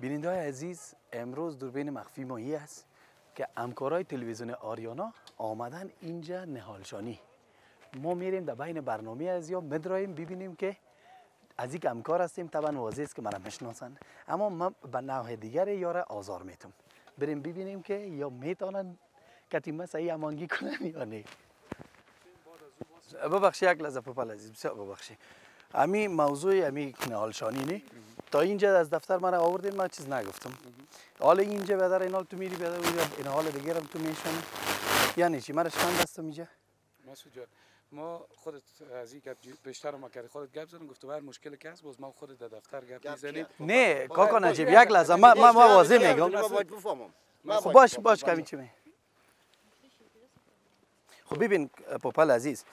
بیننده های عزیز امروز دوربین مخفی ماهی است که همکارای تلویزیون آریانا آمدن اینجا نهالشانی. ما میریم در بین برنامه از یا مدرایم ببینیم که از یک همکار هستیم طبعا واضح است که مرا می‌شناسن. اما من به نوع دیگر یاره آزار میتم بریم ببینیم که یا می‌تونن کتیمه صحیح امانگی کنن یا نه. ببخشی یک لحظه پپل عزیز بسیار ببخشی امی موضوع امی نهالشانی نه؟ تا اینجا از دفتر من آوردین من چیز نگفتم. حالا اینجا بدر این حال تو میری بدر این حال دیگه هم تو میشنی یعنی چی؟ مرا چند دستم اینجا؟ مسعود جان ما خودت از این گپ بیشتر ما کردی. خودت گپ زدن گفت هر مشکل که هست؟ باز ما خودت در دفتر گپ می‌زنیم. نه کاکا نجیب یک لحظه ما ما ما واضح میگم. خب باش باش کمی چی می خب ببین پوپل عزیز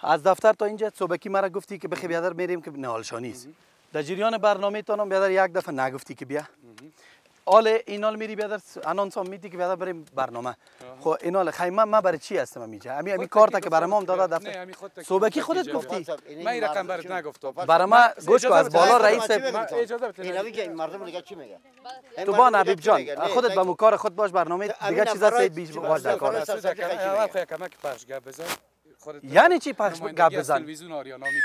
از دفتر تا اینجا صبحکی مرا گفتی که بخی بیادر میریم که نهالشانی است. در جریان برنامه تانم بیادر یک دفعه نگفتی که بیا. حال اینال میری بیادر انانس هم میدی که بیادر بریم برنامه. خب اینال خیمه من برای چی هستم اینجا؟ امی امی کارتا که برای ما هم داده نه دفتر همین خودت صبحکی گفتی؟ من این رقم برات نگفتم. برای ما گوش کن از بالا رئیس اجازه بده این که این مردم دیگه چی میگه تو با نبیب جان خودت به مکار خود باش برنامه دیگه چیزا سید بیش باش در کار یعنی چی پخش گپ بزن؟ تلویزیون آریانا می‌کنی.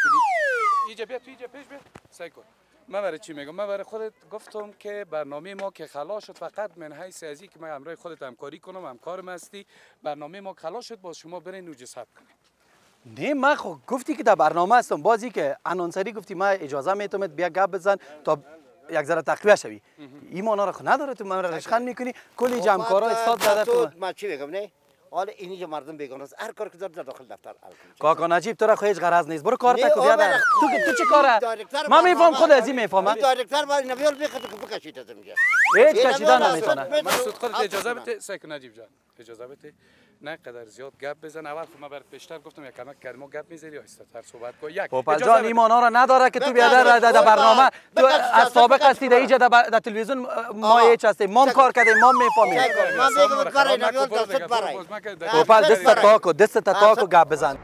اینجا بیا تو اینجا پیش بیا. سعی کن. من برای چی میگم؟ من برای خودت گفتم که برنامه ما که خلاص شد فقط من حیث از که من همراه خودت همکاری کنم همکارم هستی. برنامه ما خلاص شد باز شما برین نوجه ثبت کنید نه من خب گفتی که در برنامه هستم. بازی که انانسری گفتی من اجازه می‌تونم بیا گپ بزن تا یک ذره تقویه شوی. رو خود نداره تو من رشخند می‌کنی. کلی جمعکارا استاد زده تو من چی میگم نه؟ حالا اینی که مردم بیگانه است هر کار که داره در داخل دفتر. کاکا نجیب تو را خو هیچ غرض نیست. برو کار تکو بیا در تو تو چه کاره؟ من میفهم خود از این می‌فهمم دایرکتر باید نمیال بخواد که بکشید از میگه. هیچ کشیدن نمی‌تونه. مسعود خودت اجازه. بده. کن نجیب جان اجازه بده. نه قدر زیاد گپ بزن. اول خب من برات بیشتر گفتم یک کمک کردم ما گپ می‌زنی آهسته تر صحبت کن. یک پوپل اجازه جان بده. این مانا رو نداره که تو بیا بقدر، در برنامه. تو از سابق هستی در اینجا در تلویزیون ما هیچ هستیم ما کار کردیم ما هم می‌فهمیم. من میگم برو دست دیگه، برو، برای. پوپل دست برای. تاکو دست تاکو گپ بزن.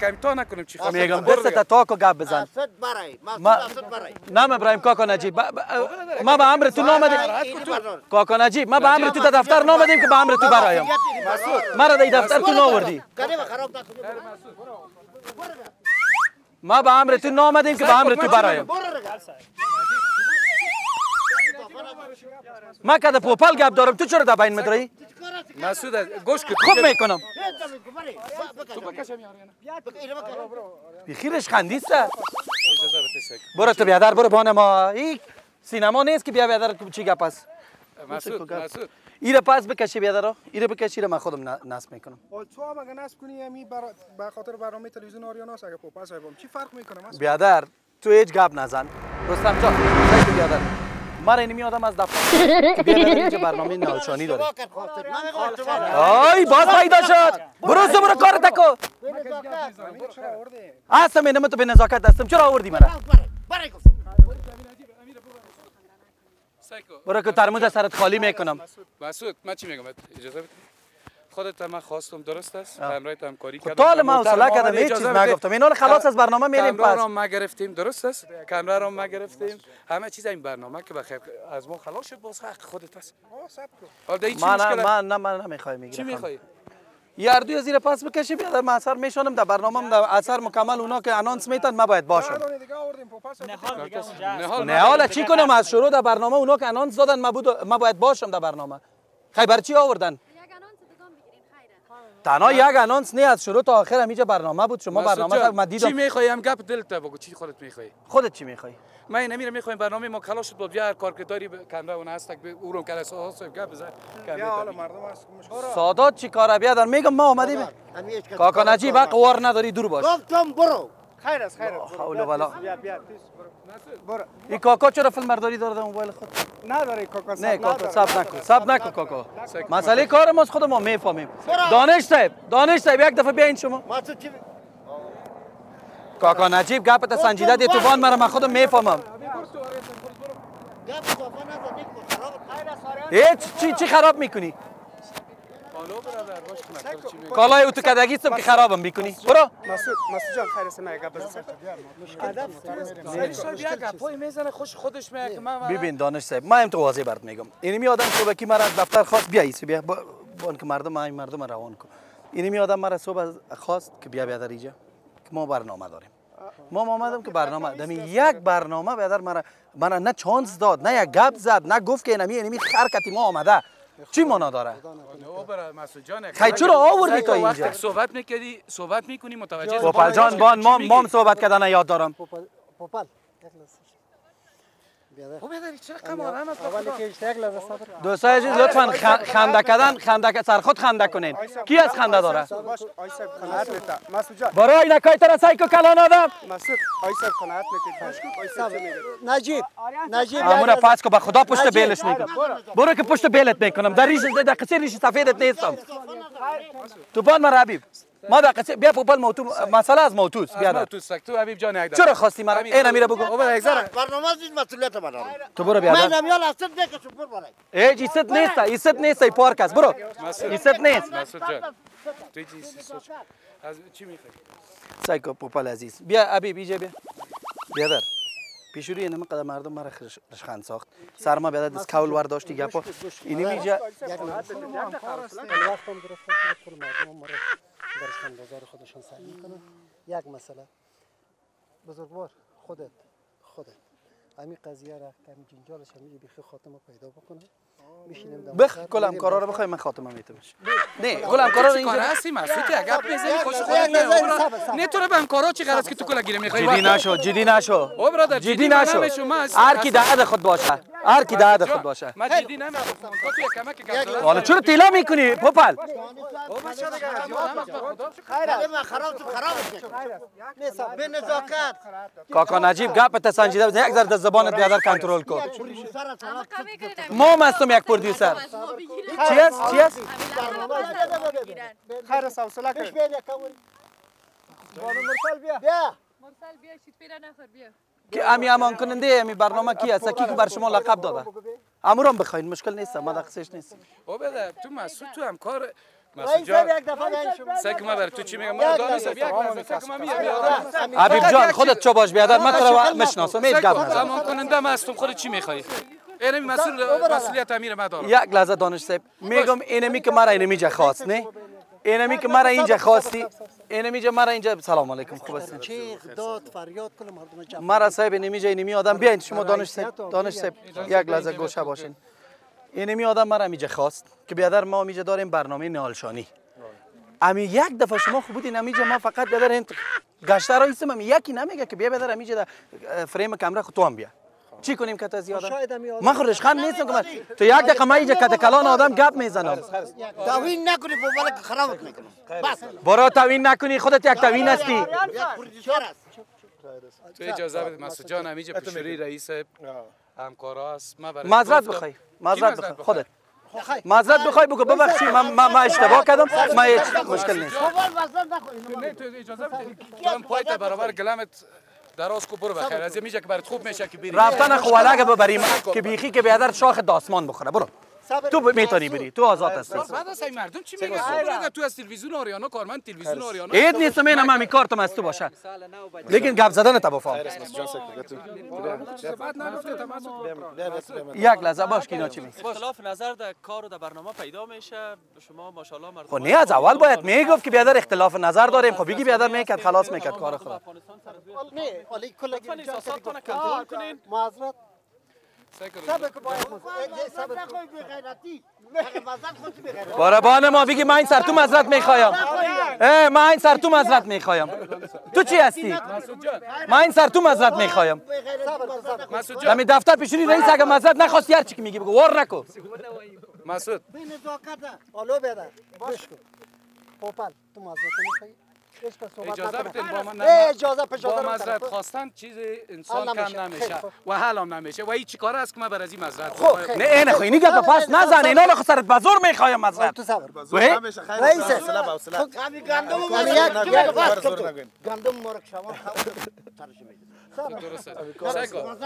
کمی تا نکنیم چی خواهد میگم برو دست دیگه. تاکو گپ بزن اسد برای ما- اسد برای نه ابراهیم کاکا نجیب ما به امر تو برنامه. کاکا نجیب ما به امر تو دفتر نامدیم که به امر تو برایم مرا در دفتر تو ناوردی ما به امر تو نامدیم که به امر تو برایم ما که در پوپل گپ دارم تو چرا در بین مدرایی مسعود گوش کن. خوب می‌کنم؟ بخیرش کن. برو تو بیادر برو بان ما. این سینما نیست که بیا بیادر چی گپ است مسعود مسعود. ایره پس بکشی بیادر. ایره بکشی ایره من خودم نصب می‌کنم. آه، تو هم اگه نصب کنی همی برا... به خاطر برنامه تلویزیون آریاناس اگه پوپا صاحبم چی فرق می‌کنه؟ بیادر تو هیچ گپ نزن. رستم جان بیادر. من اینمی آدم از دفتر که بیادر اینجا برنامه نالشانی داره آی باز پیدا شد برو تو برو کار تکو هستم اینم تو به نزاکت هستم چرا آوردی مرا. برو که ترموز سرت خالی می‌کنم مسعود من چی میگم اجازه بده خودت هم خواستم درست است همراهت همکاری خب کردم. طال ما حوصله. کردم هیچ چیز. نگفتم. اینا رو خلاص از برنامه میریم پس. رو ما گرفتیم درست است؟ کمره رو ما گرفتیم. همه چیز این برنامه که بخیر. از ما خلاص شد باز حق خودت است. چی من؟ من نه من نمی‌خوای چی می‌گیرم می‌خوای؟ یار دوی زیر پس بکشی بیاد من اثر میشونم در برنامه در اثر مکمل اونا که انانس میتن ما باید باشم صاحب نه حال نه حالا چی کنم؟ از شروع در برنامه اونا که انانس دادن ما بود ما باید باشم در برنامه. خیلی برای چی آوردن یک انانس دوگان بگیرین خیره تنها یک انانس نه از شروع تا آخر همیشه برنامه بود. شما برنامه تا من چی دیدم می‌خوای؟ هم گپ دلت بگو. چی خودت می‌خوای؟ خودت چی می‌خوای؟ من امیر می‌خوایم برنامه ما خلاص شد با بیا هر کار که داری به کمره اون هست. به او رو کلاس ها صاحب گپ بزن. بیا حالا مردم هست. سادات چی کاره؟ بیادر میگم ما اومدیم. کاکا نجیب حق وار نداری دور باش. گفتم برو. خیر است خیر است. حول ولا بیا بیا برو. این کاکا چرا فیلم برداری داره در موبایل خود نداره کاکا نه کاکا. سب نکن سب نکن کاکا. مسئله کار ماست خود ما می‌فهمیم دانش صاحب دانش صاحب یک دفعه بیاین شما. کاکا نجیب گپت سنجیده دی طوفان مرا من خودم می‌فهمم. هیچ چی چی خراب می‌کنی الو برادر باش کنم چی میگم کالای تو کدگی صبح که خرابم می‌کنی برو مسعود مسعود جان خیر یک گپ بزنم صاحب یک گپای می‌زنه خوش خودش میگه که من ببین دانش صاحب من تو واضح برات میگم اینمی آدم صبح کی مرا از دفتر خواست بیا ایسی بیا با با که مردم این مردم روان کن اینمی آدم مرا صبح خواست که بیا بیا در اینجا که ما برنامه داریم ما ما آمدم که برنامه دمی یک برنامه بیادر مرا من نه چانس داد نه یک گپ زد نه گفت که اینمی اینمی حرکتی ما آمده چی معنا داره؟ او برادر مسعود جان خیلی چرا آوردی تا اینجا؟ وقتی صحبت می‌کردی صحبت می‌کنی متوجه پوپل جان بان ما ما هم صحبت کردن یاد دارم. پوپل بیادر برادر چرا اولی که صبر دوستای عزیز لطفا خنده کردن خنده سر خود خنده کنین کی از خنده داره؟ باش آی صاحب قناعت میتا مسعود جان. برای نکای تر سایکو کلان آدم. مسعود قناعت نجیب نجیب لحظه. پاس کو به خدا پشت بیلش می‌کنم. برو. که پشت بیلت می‌کنم. در ریش در قصه ریش سفیدت نیستم. تو بان مرا حبیب. ما در قصه بیا پوپل موتو مسئله از موتوس بیا در. تو سکتو حبیب جان یک چرا خواستی مرا؟ این امیره بگو. او یک ذره. برنامه زید مسئولیت من دارم. تو برو بیا من نمیال اصلا بکشم برو برای. ای ایست نیست ایست نیست ای پارک است. برو. ایست نیست. مسعود جان. تو از چی می‌خوای؟ سایکو پوپل عزیز. بیا حبیب اینجا بیا. بیا در. پیشوری اینم قدم مردم مرا خش- رشخند ساخت. سرما بیادر دست کول ور داشتی گپا اینی میجا وقت هم گرفته که کل مردم هم مرا درش اندازار خودشان سعی می‌کنن. یک مسئله. بزرگوار خودت. خودت. همین قضیه را که همین جنجالش همین بیخی خاتمه پیدا بکنه. میشینیم در بخ کلم کارا رو. بخوای من خاتمه میتمش نه کلم کارا رو اینجا هستی؟ مسعود یک گپ می‌زنی خوش خودت نه. نه تو رو به کارا چی غرض که تو کلا گیره می‌خوای جدی نشو جدی نشو. او برادر جدی نشو. هر کی دهد خود باشه. هر کی دهد خود باشه. من جدی نمیام تو کمک گپ حالا چرا تیلا می‌کنی پوپل؟ خیلی من خراب تو خرابش می‌کنم به نزاکت. کاکا نجیب گپ تا سنجیده بزن. یک ذره در زبانت بیادر کنترل کن. سر اما کمی کنید ما مستم یک بگیرن. چی است چی است خیر بیا یک کمون بانو مرسل بیا. بیا. مرسل بیا شید پیدا نفر بیا. که امی امان کننده امی برنامه کی است کی که بر شما لقب داده؟ امورم بخواین مشکل نیست ما دقیقش نیست او برادر تو مسعود تو هم کار مسعود یک دفعه بیاین شما سک ما بر تو چی میگم من دانی سب یک لحظه حبیب جان خودت چه باش بیادر من تو رو می‌شناسم هیچ گپ نزن کننده ما هستم خودت چی می‌خوای این مسئول مسئولیت امیر ما دارم یک لحظه دانش صاحب میگم اینمی که مرا اینمی جا خواست نه اینمی که مرا اینجا خواستی اینمی جا مرا اینجا سلام علیکم خوب هستین چیخ داد فریاد کنه مردم مرا صاحب اینمی جا اینمی آدم بیاین شما دانش صاحب دانش صاحب یک لحظه گوشه باشین اینمی آدم مرا اینجا خواست که بیادر ما اینجا داریم برنامه نهالشانی امی یک دفعه شما خوب بودین امیجا ما فقط بیادر این گشته را ایستم امی یکی نمیگه که بیا بیادر امیجا در فریم کمره خود تو هم بیا. چی کنیم که زیاده شاید امی آدم- من خودش خان نیستم که من تو یک دقیقه من اینجا کت کلان آدم گپ می‌زنم. داوین نکنی بابا که خرابت می‌کنم. بس. برو توین نکنی خودت یک توین هستی. تو اجازه بده مسعود جان همیشه پیشوری رئیس همکارا است ما برای معذرت. بخوای معذرت بخوای؟ خودت. معذرت بخوای بگو ببخشید من من من اشتباه کردم؟ من هیچ مشکل نیست. نه تو اجازه بده. هم پایت برابر گلمت دراز کو برو بخیر. از میشه که برات خوب میشه که بری رفتن خوالگه ببریم که بیخی که بیادر شاخ داسمان بخوره. برو. تو می‌تونی بری. تو آزاد هستی. بعد از این مردم چی میگن اگر تو از تلویزیون آریانا کارمند تلویزیون آریانا عید نیستم اینم همی کارتم از تو باشه. لیکن گپ زدن تا بفهم یک لحظه باش که اینا چی میگه اختلاف نظر در کار و در برنامه پیدا میشه. شما ماشاءالله مردم خب نه از اول باید می‌گفت که بیادر اختلاف نظر داریم. خب بگی بیادر می‌کرد خلاص می‌کرد کار خود نه ولی کل لطفاً احساساتتان کنترل کنین. معذرت. باربان ما بگی من این سر تو مزرت می‌خوایم. من این سر تو مزرت می‌خوایم. تو چی هستی؟ من این سر تو مزرت می‌خوایم. مسعود جان دمی دفتر پیشونی رئیس اگه مزرت نخواستی هر چی که میگی بگو. وار نکو. مسعود. به نزاکت آلو بیادر گوش کن پوپل تو معذرت میخوایی؟ اجازه. بدین با من اجازه با مزرعت. خواستن چیز انسان کم نمیشه. نمیشه. و حل هم نمیشه. و این چی کار است که من بر از این مزرعت خب. نه اینه خو اینی گپ پس نزن اینا رو سرت بزور می‌خوایم مزرت تو صبر وی رئیس. همین گندم همین یک- یک- بس گندم مرک شما ترش کن.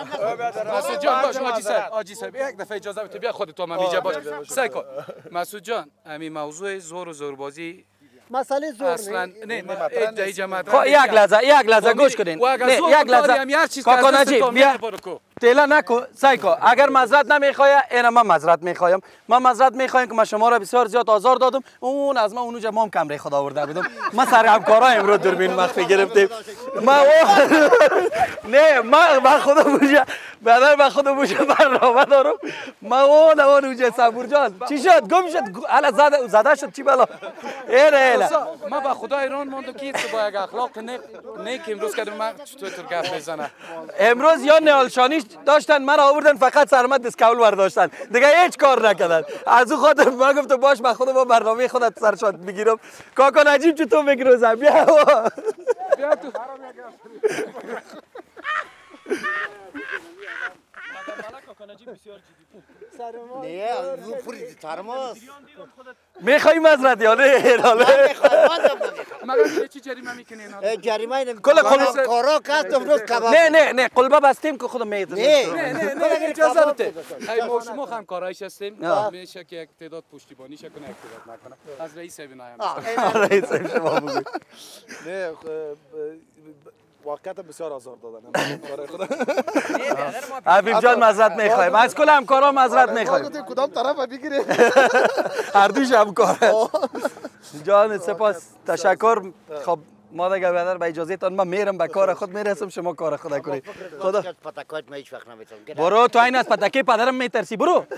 مسعود جان باش حاجی صاحب حاجی صاحب یک دفعه اجازه بده. بیا خودت تو هم اینجا باش. سعی کن مسعود جان همین موضوع زور و زوربازی مسئله زور اصلا. نه نه ای جماعت خب یک لحظه یک لحظه گوش کنین. اگر نه یک لحظه. که کاکا نجیب بیا. تیلا نکو. سعی کن اگر مزرت نمی‌خواه اینا من مزرت می‌خوایم. من مزرت می‌خوایم که من شما را بسیار زیاد آزار دادم. اون از من اونجا مام کمره خدا آورده بودم. ما سر همکارا امروز دوربین مخفی گرفتیم. ما نه ما من خدا بوجه بعدا من خدا بوجه برنامه دارم ما اون اون اونجا صبور جان. چی شد؟ گم شد؟ حالا زده زده شد. چی بلا ایره ایره. ما با خدا ایران ماندو که تو با یک اخلاق نیک نیک امروز کردم من چطور تو گپ بزنه امروز یا نهالشانیش داشتن من آوردن فقط سرمت دیسکاول برداشتن. دیگه هیچ کار نکردن. از او خاطر من گفتم باش من خودم با برنامه خودت سرشاد می‌گیرم کاکا نجیب چطور میگیروزم بیا. بیا تو. نه رو پوری ترماس می‌خوای مزرد یا نه حالا مگر چی جریمه می‌کنین جریمه اینه کل- کل- کارا- کست امروز کباب نه نه نه قلبه بستیم که خودم می‌دونم نه نه نه نه اجازه بده ای ما شما هم کارایش هستیم. میشه که یک تعداد پشتیبانی کنه یک تعداد نکنه از رئیس بنایم رئیس شما بگو نه واقعیت بسیار آزار دادن برای خدا حبیب جان مزرد می‌خوایم. از کل همکارا مزرد می‌خوایم. کدام طرف بگیری هر دوش همکاره جان سپاس. تشکر. خب ما دیگه بیادر به اجازه تان من میرم به کار خود می‌رسم شما کار خود کنید. خدا. پتکات من هیچ وقت نمی‌تونم. برو تو این از پتکه پدرم میترسی. برو.